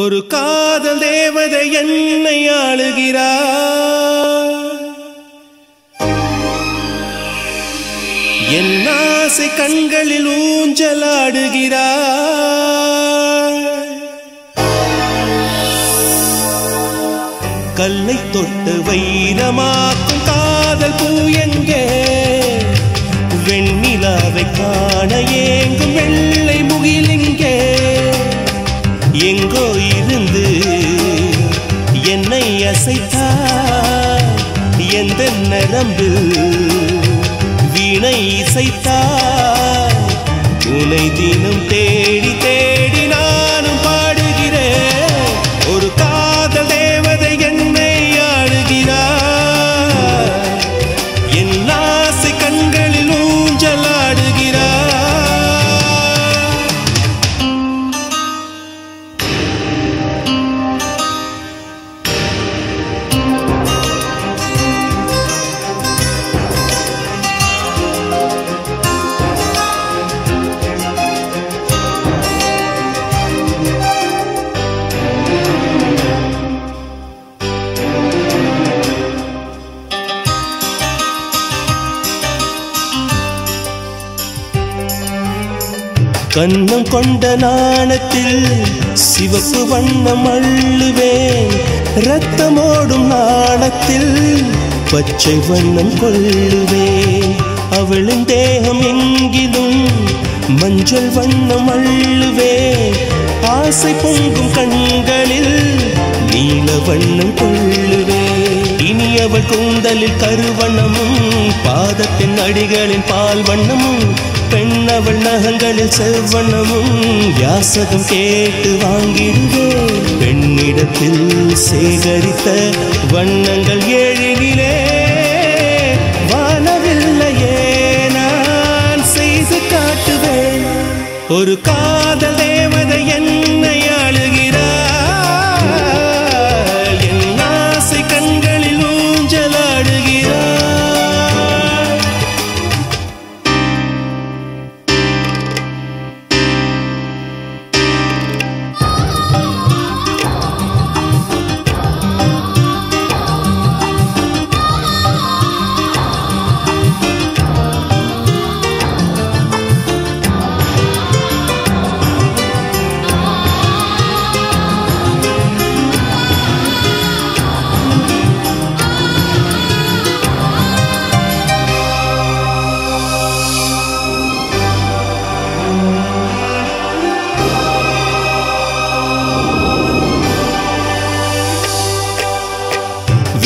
ஒரு காதல் தேவதை என்னை ஆளுகிறார். என் ஆசை கண்களில் ஊஞ்சலாடுகிறார். கல்லை தொட்டு வைரமாக்கும் காதல் பூ எங்கே? வெண்ணிலாவை காண ஏங்கும் வெள்ள இதன் நரம்பில் வீணை இசைத்தாய் உனை தினம் தேடி தேடி கண்ணம் கொண்ட நாணத்தில் சிவப்பு வண்ணம் அள்ளுவேன். ரத்தமோடும் நாணத்தில் பச்சை வண்ணம் கொள்ளுவேன். அவளின் தேகம் எங்கிலும் மஞ்சள் வண்ணம் அள்ளுவேன். ஆசை பொங்கும் கண்களில் நீல வண்ணம் கொள்ளுவேன். அவள் கூந்தலில் கருவண்ணமும் பாதத்தின் அடிகளின் பால் வண்ணமும் பெண்ணவள் நகங்களில் செவ்வண்ணமும் யாசகம் கேட்டு வாங்கிடுவே பெண்ணிடத்தில் சேகரித்த வண்ணங்கள் ஏழினிலே வானவில்லையே நான் செய்து காட்டுவேன். ஒரு கா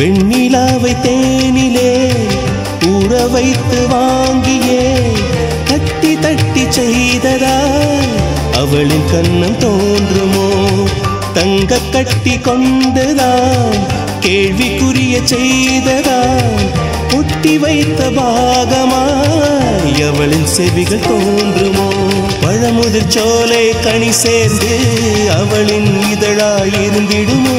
வெண்ணிலாவை தேனிலே ஊற வைத்து வாங்கியே தட்டி தட்டி செய்ததால் அவளின் கண்ணம் தோன்றுமோ? தங்க கட்டி கொண்டுதான் கேள்விக்குரிய செய்ததால் ஒட்டி வைத்த பாகமாய் அவளின் செவிகள் தோன்றுமோ? பழமுதிர் சோலை கனி சேர்ந்து அவளின் இதழாய் இருந்திடுமோ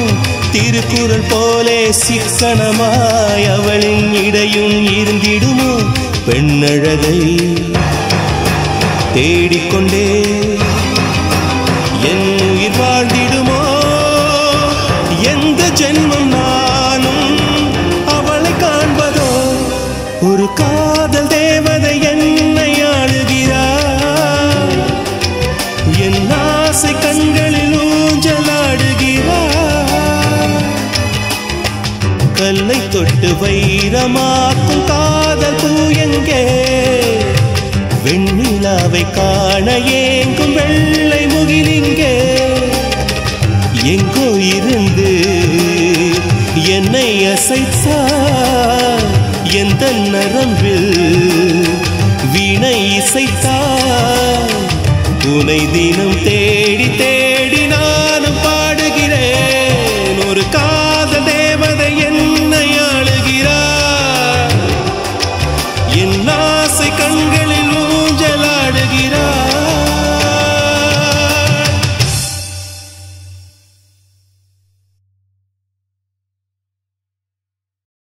திருக்குறள் போலே சிக்கனமாய் அவளின் இடையும் இருந்திடுமோ? பெண்ணழகை தேடிக்கொண்டே என் உயிர் வாழ்ந்திடுமோ? எந்த ஜென்மம் கல்லை வைரமாக்கும் காதல் பூ எங்கே வெண்ணிலாவை காண ஏங்கும் வெள்ளை முகிலிங்கே. எங்கோ இருந்து என்னை அசைத்தா எந்த நரம்பில் வீணை இசைத்தா. உனை தினம் தே